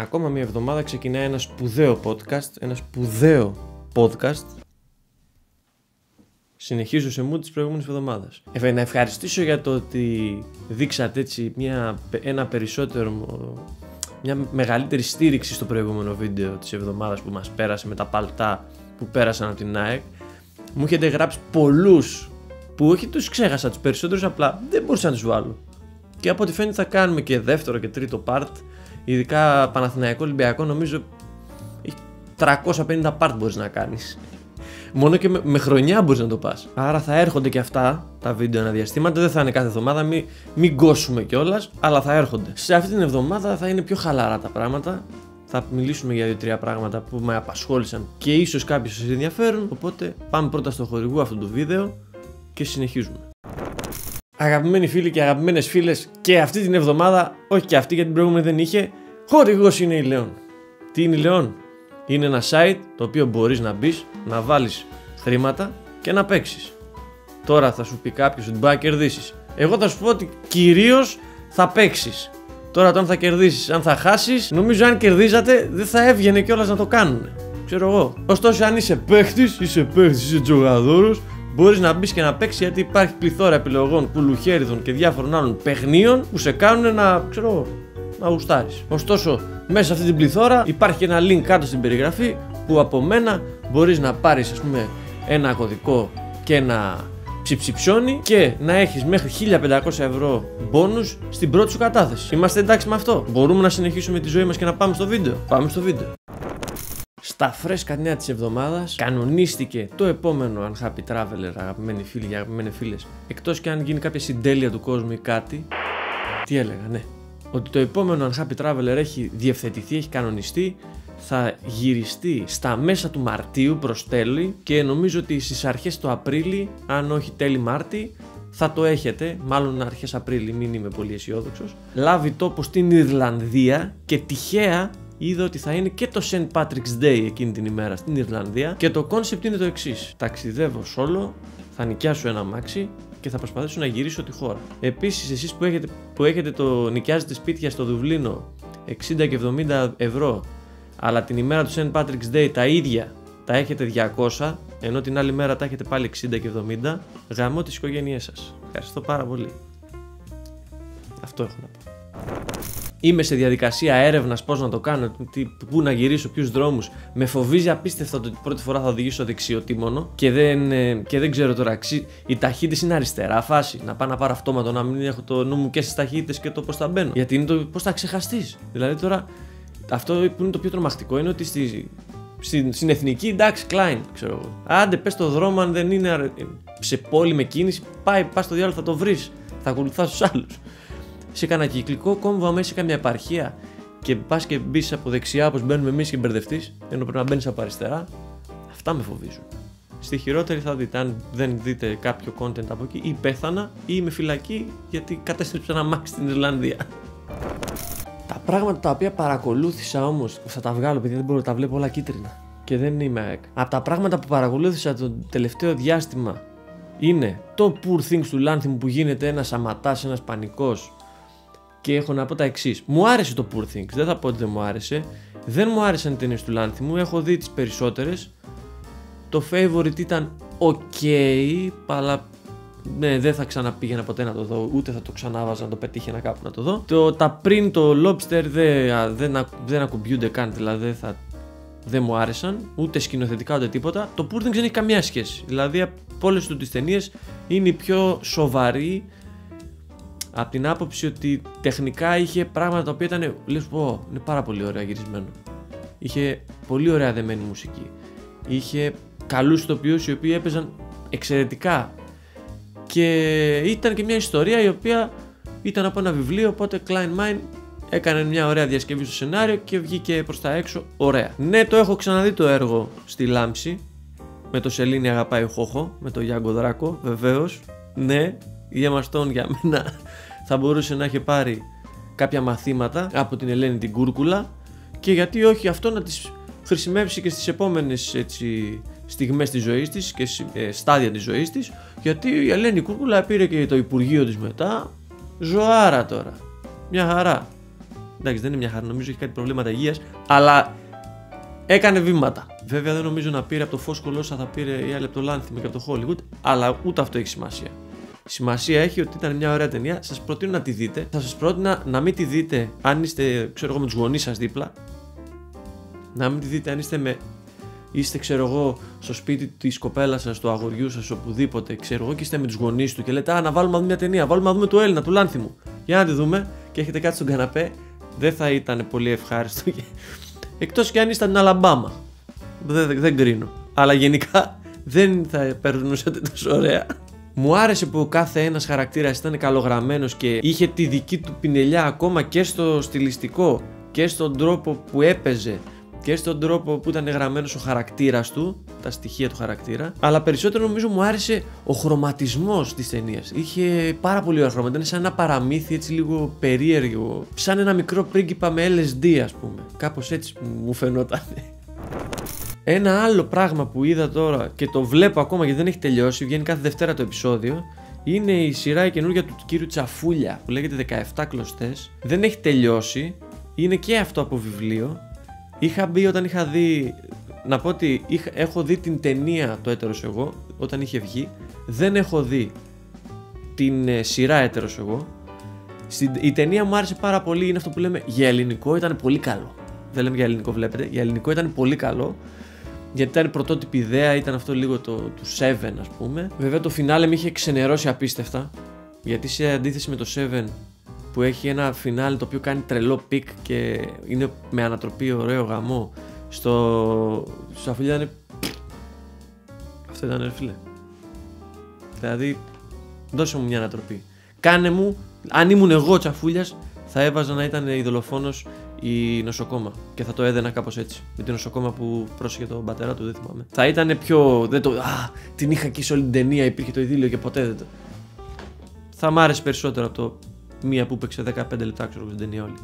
Ακόμα μια εβδομάδα ξεκινάει ένα σπουδαίο podcast, ένα σπουδαίο podcast. Συνεχίζω σε μου της προηγούμενης εβδομάδας. Ε, να ευχαριστήσω για το ότι δείξατε έτσι μια, ένα περισσότερο, μια μεγαλύτερη στήριξη στο προηγούμενο βίντεο της εβδομάδας που μας πέρασε με τα παλτά που πέρασαν από την ΑΕΚ. Μου έχετε γράψει πολλούς που όχι τους ξέχασα τους περισσότερους απλά δεν μπορούσα να τους βάλω. Και από ό,τι φαίνεται θα κάνουμε και δεύτερο και τρίτο part Ειδικά Παναθηναϊκό Ολυμπιακό νομίζω 350 part μπορείς να κάνεις. Μόνο και με, με χρονιά μπορείς να το πας. Άρα θα έρχονται και αυτά τα βίντεο ένα διαστήματα. Δεν θα είναι κάθε εβδομάδα, μην, μην κόσουμε κιόλας, αλλά θα έρχονται. Σε αυτή την εβδομάδα θα είναι πιο χαλαρά τα πράγματα. Θα μιλήσουμε για δύο-τρία πράγματα που με απασχόλησαν και ίσως κάποιοι σας ενδιαφέρουν. Οπότε πάμε πρώτα στο χορηγού αυτού του βίντεο και συνεχίζουμε. Αγαπημένοι φίλοι και αγαπημένες φίλες, και αυτή την εβδομάδα, όχι και αυτή γιατί την προηγούμενη δεν είχε, χορηγός είναι η Λεόν. Τι είναι η Λεόν, είναι ένα site το οποίο μπορείς να μπεις, να βάλεις χρήματα και να παίξεις. Τώρα θα σου πει κάποιος ότι μπορεί να κερδίσεις. Εγώ θα σου πω ότι κυρίως θα παίξεις. Τώρα το αν θα κερδίσεις, αν θα χάσεις, νομίζω αν κερδίζατε δεν θα έβγαινε κιόλας να το κάνουν. Ξέρω εγώ. Ωστόσο, αν είσαι παίχτη, είσαι παίχτη, είσαι τζογαδόρος, μπορείς να μπεις και να παίξεις γιατί υπάρχει πληθώρα επιλογών πουλουχέριδων και διάφορων άλλων παιχνίων που σε κάνουν να, ξέρω, να γουστάρεις. Ωστόσο, μέσα σε αυτή την πληθώρα υπάρχει ένα link κάτω στην περιγραφή που από μένα μπορείς να πάρεις, ας πούμε, ένα κωδικό και ένα ψιψιψιόνι και να έχεις μέχρι 1500 ευρώ μπόνους στην πρώτη σου κατάθεση. Είμαστε εντάξει με αυτό. Μπορούμε να συνεχίσουμε τη ζωή μας και να πάμε στο βίντεο. Πάμε στο βίντεο. Στα φρέσκα νέα της εβδομάδας κανονίστηκε το επόμενο Unhappy Traveler, αγαπημένοι φίλοι και αγαπημένοι φίλες. Εκτός και αν γίνει κάποια συντέλεια του κόσμου ή κάτι. Τι έλεγα, ναι. Ότι το επόμενο Unhappy Traveler έχει διευθετηθεί, έχει κανονιστεί. Θα γυριστεί στα μέσα του Μαρτίου προς τέλη και νομίζω ότι στις αρχές του Απρίλη, αν όχι τέλη Μάρτη, θα το έχετε, μάλλον αρχές Απρίλη, μην είμαι πολύ αισιόδοξος. Λάβει τόπο στην Ιρλανδία και τυχαία είδα ότι θα είναι και το St. Patrick's Day εκείνη την ημέρα στην Ιρλανδία και το concept είναι το εξής. Ταξιδεύω solo, θα νοικιάσω ένα μάξι και θα προσπαθήσω να γυρίσω τη χώρα. Επίσης, εσείς που έχετε, που έχετε το νοικιάζετε σπίτια στο Δουβλίνο 60 και 70 ευρώ, αλλά την ημέρα του St. Patrick's Day τα ίδια τα έχετε 200, ενώ την άλλη μέρα τα έχετε πάλι 60 και 70, γαμώ τις οικογένειές σας. Ευχαριστώ πάρα πολύ. Αυτό έχω να πω. Είμαι σε διαδικασία έρευνας πώς να το κάνω, πού να γυρίσω, ποιους δρόμους. Με φοβίζει απίστευτα ότι πρώτη φορά θα οδηγήσω δεξιοτήμονο και δεν, ε, και δεν ξέρω τώρα. Η ταχύτητα είναι αριστερά φάση. Να πάω να πάρω αυτόματο, να μην έχω το νου μου και στις ταχύτητες και το πώς θα μπαίνω. Γιατί είναι το πώς θα ξεχαστείς. Δηλαδή τώρα αυτό που είναι το πιο τρομακτικό είναι ότι στη, στην, στην εθνική εντάξει, Klein, ξέρω εγώ. Άντε, πες το δρόμο, αν δεν είναι σε πόλη με κίνηση, πάει, πας στο διάλογο, θα το βρεις. Θα ακολουθάς τους άλλους σε κανένα κυκλικό κόμβο μέσα σε καμιά επαρχία και πας και μπεις από δεξιά όπως μπαίνουμε εμείς και μπερδευτείς, ενώ πρέπει να μπαίνεις από αριστερά, αυτά με φοβίζουν. Στη χειρότερη θα δείτε, αν δεν δείτε κάποιο content από εκεί, ή πέθανα ή είμαι φυλακή γιατί κατέστρεψα ένα μάξι στην Ιρλανδία. Τα πράγματα τα οποία παρακολούθησα όμως, θα τα βγάλω επειδή δεν μπορώ να τα βλέπω όλα κίτρινα και δεν είμαι ΑΕΚ. Από τα πράγματα που παρακολούθησα το τελευταίο διάστημα είναι το Poor Things του Λάνθιμου που γίνεται ένας αματάς, ένας πανικός και έχω να πω τα εξής. Μου άρεσε το Poor Things, δεν θα πω ότι δεν μου άρεσε. Δεν μου άρεσαν οι ταινίες του Λάνθιμου, έχω δει τις περισσότερες. Το favorite ήταν ok, αλλά ναι, δεν θα ξαναπήγαινα ποτέ να το δω, ούτε θα το ξανάβαζα να το πετύχαινα κάπου να το δω. Το, τα πριν το Lobster δεν, δεν, δεν ακουμπιούνται καν, δηλαδή θα, δεν μου άρεσαν, ούτε σκηνοθετικά ούτε τίποτα. Το Poor Things δεν έχει καμία σχέση. Δηλαδή από όλες του τις ταινίες είναι η πιο σοβαρή από την άποψη ότι τεχνικά είχε πράγματα τα οποία ήταν, λες πω, είναι πάρα πολύ ωραία γυρισμένο. Είχε πολύ ωραία δεμένη μουσική. Είχε καλούς ηθοποιούς οι οποίοι έπαιζαν εξαιρετικά. Και ήταν και μια ιστορία η οποία ήταν από ένα βιβλίο, οπότε Klein Mine έκανε μια ωραία διασκευή στο σενάριο και βγήκε προς τα έξω ωραία. Ναι, το έχω ξαναδεί το έργο στη Λάμψη, με το Σελήνη αγαπάει ο Χόχο, με το Γιάνγκο Δράκο, βεβαίως. Ναι, για για μένα θα μπορούσε να έχει πάρει κάποια μαθήματα από την Ελένη την Κούρκουλα και γιατί όχι αυτό να τις χρησιμεύσει και στις επόμενες έτσι, στιγμές της ζωής της και ε, στάδια της ζωής της γιατί η Ελένη Κούρκουλα πήρε και το Υπουργείο της μετά ζωάρα τώρα μια χαρά Εντάξει, δεν είναι μια χαρά, νομίζω έχει κάτι προβλήματα υγείας, αλλά έκανε βήματα. Βέβαια δεν νομίζω να πήρε από το φως κολόσα θα πήρε η άλλη από το Λάνθιμ και από το Hollywood, αλλά ούτε αυτό έχει σημασία. Σημασία έχει ότι ήταν μια ωραία ταινία. Σας προτείνω να τη δείτε. Θα σας πρότεινα να μην τη δείτε αν είστε, ξέρω εγώ, με τους γονείς σας δίπλα. Να μην τη δείτε αν είστε με. Είστε, ξέρω εγώ, στο σπίτι της κοπέλας σας, του αγοριού σας, οπουδήποτε, ξέρω εγώ, και είστε με τους γονείς του και λέτε Α, να βάλουμε να δούμε μια ταινία. Βάλουμε να δούμε το Έλληνα, του Λάνθιμου. Για να τη δούμε και έχετε κάτι στον καναπέ. Δεν θα ήταν πολύ ευχάριστο. Εκτός και αν ήσταν Αλαμπάμα. Δεν, δεν κρίνω. Αλλά γενικά δεν θα περνούσατε τόσο ωραία. Μου άρεσε που ο κάθε ένας χαρακτήρας ήταν καλογραμμένος και είχε τη δική του πινελιά ακόμα και στο στιλιστικό και στον τρόπο που έπαιζε και στον τρόπο που ήταν γραμμένος ο χαρακτήρας του, τα στοιχεία του χαρακτήρα, αλλά περισσότερο νομίζω μου άρεσε ο χρωματισμός της ταινίας. Είχε πάρα πολύ ωραία χρώματα, ήταν σαν ένα παραμύθι έτσι λίγο περίεργο, σαν ένα μικρό πρίγκιπα με LSD ας πούμε, κάπως έτσι μου φαινόταν. Ένα άλλο πράγμα που είδα τώρα και το βλέπω ακόμα γιατί δεν έχει τελειώσει, βγαίνει κάθε Δευτέρα το επεισόδιο, είναι η σειρά η καινούργια του κύριου Τσαφούλια που λέγεται 17 κλωστές. Δεν έχει τελειώσει, είναι και αυτό από βιβλίο. Είχα μπει όταν είχα δει. Να πω ότι είχα, έχω δει την ταινία το έτερος εγώ όταν είχε βγει. Δεν έχω δει την ε, σειρά έτερος εγώ. Στην, η ταινία μου άρεσε πάρα πολύ. Είναι αυτό που λέμε για ελληνικό ήταν πολύ καλό. Δεν λέμε για ελληνικό, βλέπετε. Για ελληνικό ήταν πολύ καλό γιατί ήταν πρωτότυπη ιδέα, ήταν αυτό λίγο το, του 7 ας πούμε. Βέβαια το φινάλε με είχε ξενερώσει απίστευτα, γιατί σε αντίθεση με το 7 που έχει ένα φινάλε το οποίο κάνει τρελό peak και είναι με ανατροπή ωραίο γαμώ, στο, στο αφιλιά είναι... Αυτό ήταν ρε φίλε. Δηλαδή, δώσε μου μια ανατροπή. Κάνε μου, αν ήμουν εγώ τσαφούλιας, θα έβαζα να ήταν η δολοφόνος η νοσοκόμα. Και θα το έδαινα κάπως έτσι. Με την νοσοκόμα που πρόσεχε τον πατέρα του, δεν θυμάμαι. Θα ήταν πιο. Δεν το, α, την είχα εκεί σε όλη την ταινία, υπήρχε το ειδήλιο και ποτέ δεν το. Θα μ' άρεσε περισσότερο από το μία που έπαιξε 15 λεπτά, ξέρω την ταινία όλη.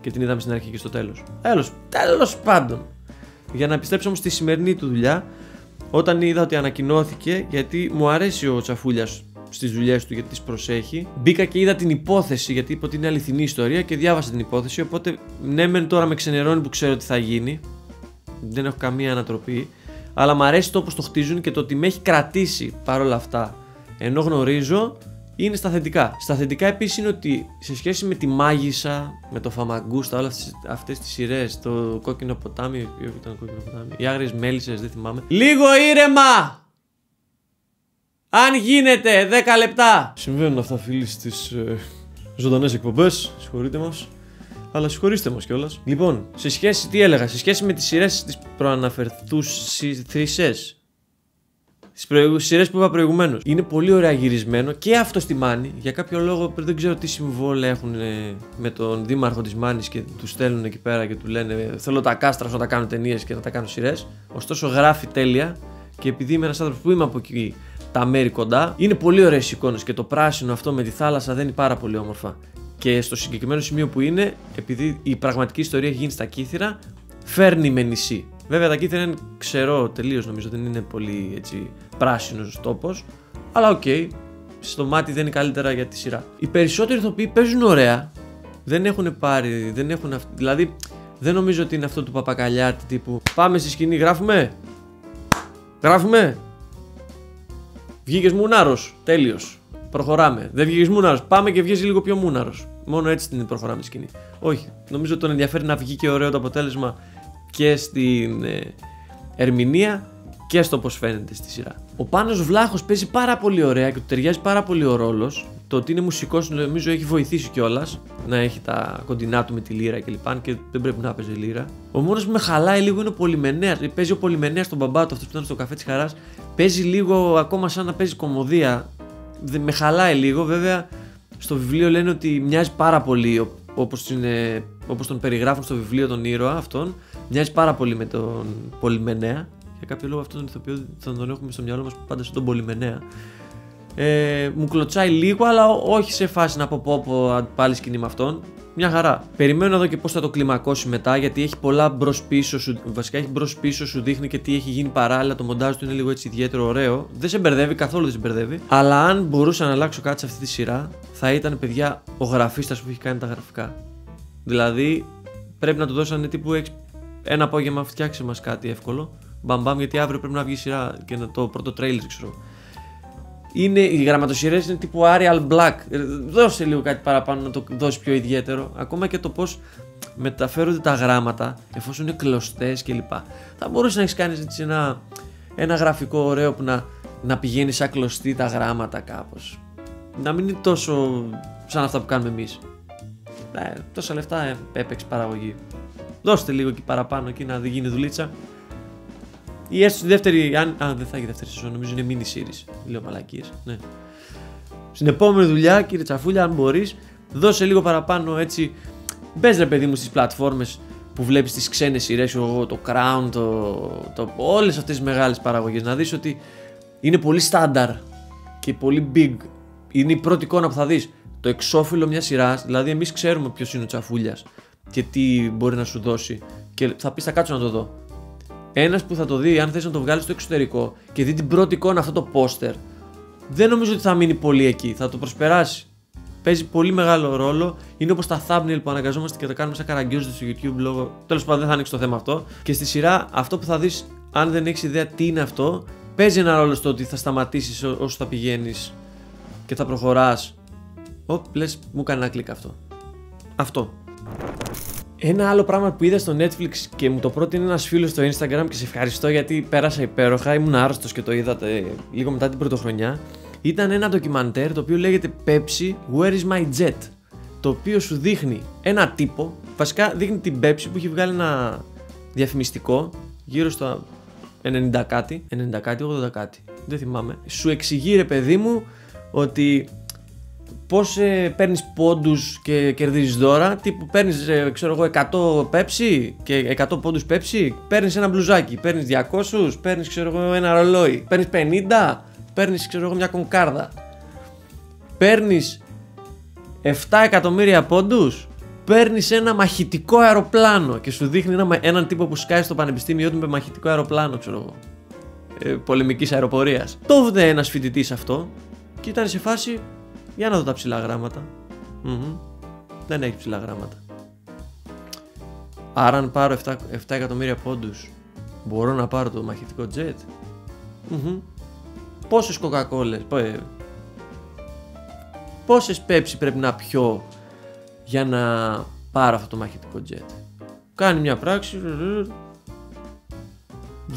Και την είδαμε στην αρχή και στο τέλος. Τέλος, τέλος πάντων. Για να επιστρέψω όμως στη σημερινή του δουλειά, όταν είδα ότι ανακοινώθηκε, γιατί μου αρέσει ο Τσαφούλιας στις δουλειές του γιατί τις προσέχει. Μπήκα και είδα την υπόθεση γιατί είπε ότι είναι αληθινή ιστορία και διάβασα την υπόθεση. Οπότε ναι, μεν τώρα με ξενερώνει που ξέρω τι θα γίνει. Δεν έχω καμία ανατροπή. Αλλά μου αρέσει το όπως το χτίζουν και το ότι με έχει κρατήσει παρόλα αυτά. Ενώ γνωρίζω είναι στα θετικά. Στα θετικά επίσης είναι ότι σε σχέση με τη μάγισσα, με το φαμαγκούστα, όλες αυτές τις σειρές, το κόκκινο ποτάμι, ποιο ήταν κόκκινο ποτάμι, οι άγριες μέλισσες, δεν θυμάμαι. Λίγο ήρεμα! Αν γίνεται 10 λεπτά. Συμβαίνουν αυτά φίλοι στις ε, ζωντανές εκπομπές. Συγχωρείτε μας. Αλλά συγχωρήστε μας κιόλας. Λοιπόν, σε σχέση, τι έλεγα, σε σχέση με τις σειρές τη προαναφερθούσες. Τις σειρές που είπα προηγουμένως. Είναι πολύ ωραία γυρισμένο και αυτό στη Μάνη. Για κάποιο λόγο δεν ξέρω τι συμβόλαια έχουν ε, με τον δήμαρχο της Μάνης και τους στέλνουν εκεί πέρα και του λένε Θέλω τα κάστρα να τα κάνω ταινίες και να τα κάνω σειρές. Ωστόσο γράφει τέλεια και επειδή είμαι ένας άνθρωπος που είμαι από εκεί τα μέρη κοντά. Είναι πολύ ωραίες εικόνες και το πράσινο αυτό με τη θάλασσα δεν είναι πάρα πολύ όμορφα. Και στο συγκεκριμένο σημείο που είναι, επειδή η πραγματική ιστορία έχει γίνει στα Κύθηρα, φέρνει με νησί. Βέβαια τα Κύθηρα είναι ξερό τελείως, νομίζω δεν είναι πολύ έτσι πράσινος τόπος. Αλλά οκ, okay, στο μάτι δεν είναι καλύτερα για τη σειρά. Οι περισσότεροι ηθοποιοί παίζουν ωραία. Δεν έχουν πάρει, δεν έχουν αυτή. Δηλαδή, δεν νομίζω ότι είναι αυτό του παπακαλιάτη τύπου Πάμε στη σκηνή, γράφουμε. Γράφουμε; Βγήκες μουνάρος. Τέλειος. Προχωράμε. Δεν βγήκες μουνάρος. Πάμε και βγαίνει λίγο πιο μουνάρος. Μόνο έτσι την προχωράμε τη σκηνή. Όχι. Νομίζω ότι τον ενδιαφέρει να βγει και ωραίο το αποτέλεσμα και στην ε, ερμηνεία και στο πώς φαίνεται στη σειρά. Ο Πάνος Βλάχος παίζει πάρα πολύ ωραία και του ταιριάζει πάρα πολύ ο ρόλος. Το ότι είναι μουσικός νομίζω έχει βοηθήσει κιόλας να έχει τα κοντινά του με τη λύρα κλπ. Και δεν πρέπει να παίζει λύρα. Ο μόνος που με χαλάει λίγο είναι ο Πολυμενέας. Παίζει ο Πολυμενέας στον μπαμπά του, αυτός που ήταν στο καφέ της χαράς. Παίζει λίγο ακόμα σαν να παίζει κομμωδία. Με χαλάει λίγο, βέβαια. Στο βιβλίο λένε ότι μοιάζει πάρα πολύ όπως όπως τον περιγράφουν στο βιβλίο τον ήρωα αυτόν. Μοιάζει πάρα πολύ με τον Πολυμενέα. Για κάποιο λόγο αυτόν τον ηθοποιό θα τον έχουμε στο μυαλό μας πάντα στον Πολυμενέα. Ε, μου κλωτσάει λίγο, αλλά όχι σε φάση να πω πω, πω πάλι σκηνή με αυτόν. Μια χαρά. Περιμένω εδώ και πώς θα το κλιμακώσει μετά, γιατί έχει πολλά μπρος πίσω σου. Βασικά έχει μπρος πίσω σου, δείχνει και τι έχει γίνει παράλληλα. Το μοντάζ του είναι λίγο έτσι ιδιαίτερο ωραίο. Δεν σε μπερδεύει, καθόλου δεν σε μπερδεύει. Αλλά αν μπορούσα να αλλάξω κάτι σε αυτή τη σειρά, θα ήταν παιδιά ο γραφίστας που έχει κάνει τα γραφικά. Δηλαδή πρέπει να του δώσανε τύπου έχεις ένα απόγευμα φτιάξε μας κάτι εύκολο. Μπαμπαμ γιατί αύριο πρέπει να βγει σειρά και να το πρώτο τρέιλερ ξέρω. Είναι, οι γραμματοσυρές είναι τύπου Arial Black. Ε, Δώσε λίγο κάτι παραπάνω να το δώσει πιο ιδιαίτερο. Ακόμα και το πώς μεταφέρονται τα γράμματα εφόσον είναι κλωστές κλπ. Θα μπορούσε να έχεις κάνεις έτσι ένα, ένα γραφικό ωραίο που να, να πηγαίνει σαν κλωστή τα γράμματα κάπως. Να μην είναι τόσο σαν αυτά που κάνουμε εμείς. Ε, τόσα λεφτά ε, έπαιξε παραγωγή. Δώστε λίγο εκεί παραπάνω εκεί να γίνει δουλίτσα. Ή έστω στη δεύτερη. Αν, α, δεν θα έχει δεύτερη σεζόν, νομίζω είναι mini series. Λέω μαλακίες. Ναι. Στην επόμενη δουλειά, κύριε Τσαφούλια, αν μπορείς, δώσε λίγο παραπάνω έτσι. Μπες ρε παιδί μου στις πλατφόρμες που βλέπεις τις ξένες σειρές, το Crown, το, το, όλες αυτές τις μεγάλες παραγωγές. Να δεις ότι είναι πολύ στάνταρ και πολύ big. Είναι η πρώτη εικόνα που θα δεις. Το εξώφυλλο μιας σειράς, δηλαδή εμείς ξέρουμε ποιος είναι ο Τσαφούλιας και τι μπορεί να σου δώσει. Και θα πεις, θα κάτσω να το δω. Ένας που θα το δει, αν θες να το βγάλεις στο εξωτερικό και δει την πρώτη εικόνα αυτό το πόστερ, δεν νομίζω ότι θα μείνει πολύ εκεί. Θα το προσπεράσει. Παίζει πολύ μεγάλο ρόλο. Είναι όπως τα thumbnail που αναγκαζόμαστε και τα κάνουμε σαν καραγκιόζε στο YouTube λόγω. Τέλος πάντων, δεν θα ανοίξει το θέμα αυτό. Και στη σειρά, αυτό που θα δεις, αν δεν έχεις ιδέα τι είναι αυτό, παίζει ένα ρόλο στο ότι θα σταματήσεις όσο θα πηγαίνεις και θα προχωράς. Ωπ, λες, μου κάνει ένα κλικ αυτό. Αυτό. Ένα άλλο πράγμα που είδα στο Netflix και μου το πρότεινε ένας φίλος στο Instagram και σε ευχαριστώ γιατί πέρασα υπέροχα. Ήμουν άρρωστος και το είδατε λίγο μετά την πρωτοχρονιά. Ήταν ένα ντοκιμαντέρ το οποίο λέγεται Pepsi Where is my jet; Το οποίο σου δείχνει ένα τύπο. Βασικά δείχνει την Pepsi που έχει βγάλει ένα διαφημιστικό γύρω στο 90 κάτι. 90 κάτι, 80 κάτι. Δεν θυμάμαι. Σου εξηγεί ρε παιδί μου ότι πώς ε, παίρνεις πόντους και κερδίζεις δώρα. Τύπου παίρνεις, ε, ξέρω εγώ, 100 πέψη και 100 πόντους πέψη. Παίρνεις ένα μπλουζάκι. Παίρνεις 200, παίρνεις, ξέρω εγώ, ένα ρολόι. Παίρνεις 50, παίρνεις, ξέρω εγώ, μια κονκάρδα. Παίρνεις 7 εκατομμύρια πόντους. Παίρνεις ένα μαχητικό αεροπλάνο και σου δείχνει ένα, έναν τύπο που σκάει στο πανεπιστήμιο του με μαχητικό αεροπλάνο, ξέρω εγώ. Ε, Πολεμικής αεροπορίας. Το είδε ένας φοιτητής αυτό και ήταν σε φάση για να δω τα ψηλά γράμματα. Δεν έχει ψηλά γράμματα. Άρα αν πάρω 7, 7 εκατομμύρια πόντους μπορώ να πάρω το μαχητικό jet. Mm-hmm. Πόσες κοκακόλες, ε, πόσες πέψη πρέπει να πιω για να πάρω αυτό το μαχητικό jet. Κάνει μια πράξη,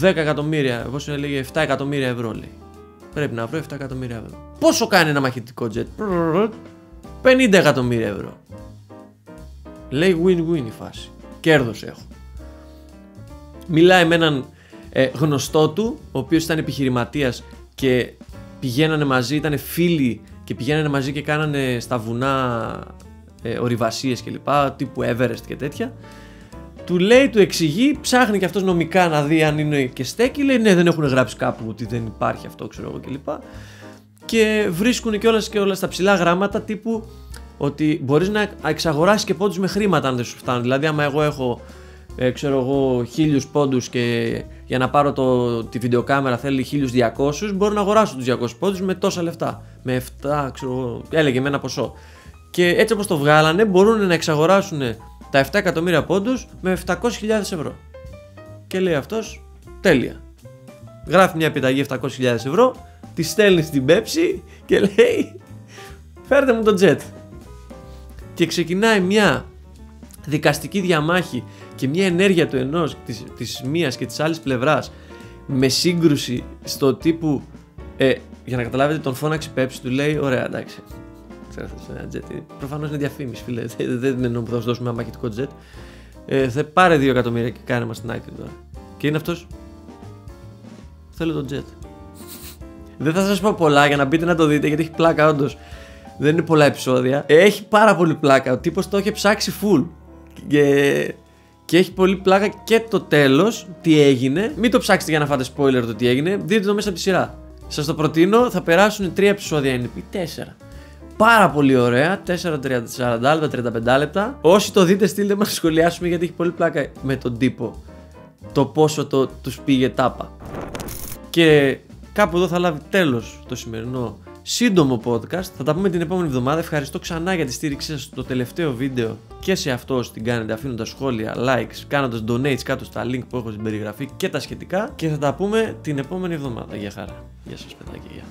10 εκατομμύρια, πώς είναι λέγε 7 εκατομμύρια ευρώ λέει. Πρέπει να βρω 7 εκατομμύρια ευρώ. Πόσο κάνει ένα μαχητικό jet, 50 εκατομμύρια ευρώ. Λέει win-win η φάση. Κέρδος έχω. Μιλάει με έναν ε, γνωστό του, ο οποίος ήταν επιχειρηματίας και πηγαίνανε μαζί, ήταν φίλοι και πηγαίνανε μαζί και κάνανε στα βουνά ε, ορειβασίες κλπ. Τύπου Everest και τέτοια. Του λέει, του εξηγεί, ψάχνει και αυτός νομικά να δει αν είναι και στέκει. Λέει, ναι, δεν έχουν γράψει κάπου ότι δεν υπάρχει αυτό, ξέρω εγώ κλπ. Και, και βρίσκουν και όλα και όλα στα ψηλά γράμματα τύπου ότι μπορείς να εξαγοράσεις και πόντους με χρήματα αν δεν σου φτάνουν. Δηλαδή, άμα εγώ έχω ε, ξέρω εγώ, χίλιους πόντους και για να πάρω το, τη βιντεοκάμερα θέλει 1200, μπορώ να αγοράσω τους 200 πόντους με τόσα λεφτά. Με 7, ξέρω εγώ, έλεγε με ένα ποσό. Και έτσι όπως το βγάλανε, μπορούν να εξαγοράσουν τα 7 εκατομμύρια πόντους με 700.000 ευρώ. Και λέει αυτός, τέλεια. Γράφει μια επιταγή 700.000 ευρώ, τη στέλνει στην Πέψη και λέει, φέρτε μου το jet. Και ξεκινάει μια δικαστική διαμάχη και μια ενέργεια του ενός, της, της μίας και της άλλης πλευράς με σύγκρουση στο τύπου ε, για να καταλάβετε τον φώναξε Πέψη του λέει ωραία εντάξει ένα jet. Προφανώς είναι διαφήμιση, φίλε. Δεν εννοώ που θα σου δώσουμε ένα μαχητικό jet. Ε, θα πάρε 2 εκατομμύρια και κάνε μας την άκρη τώρα. Και είναι αυτός. Θέλω το jet. Δεν θα σας πω πολλά για να μπείτε να το δείτε γιατί έχει πλάκα όντως. Δεν είναι πολλά επεισόδια. Έχει πάρα πολύ πλάκα. Ο τύπος το έχει ψάξει full. Και, και έχει πολύ πλάκα και το τέλος. Τι έγινε. Μην το ψάξετε για να φάτε spoiler το τι έγινε. Δείτε το μέσα από τη σειρά. Σας το προτείνω. Θα περάσουν τρία επεισόδια είναι. Ή τέσσερα πάρα πολύ ωραία. 4, 40 35 λεπτά. Όσοι το δείτε, στείλτε μας να σχολιάσουμε γιατί έχει πολύ πλάκα με τον τύπο. Το πόσο το, τους πήγε τάπα. Και κάπου εδώ θα λάβει τέλος το σημερινό σύντομο podcast. Θα τα πούμε την επόμενη εβδομάδα. Ευχαριστώ ξανά για τη στήριξή σας στο τελευταίο βίντεο και σε αυτό όσοι την κάνετε αφήνοντας σχόλια, likes, κάνοντας donates κάτω στα link που έχω στην περιγραφή και τα σχετικά και θα τα πούμε την επόμενη εβδομάδα. Γεια χαρά. Γεια σας παιδάκια.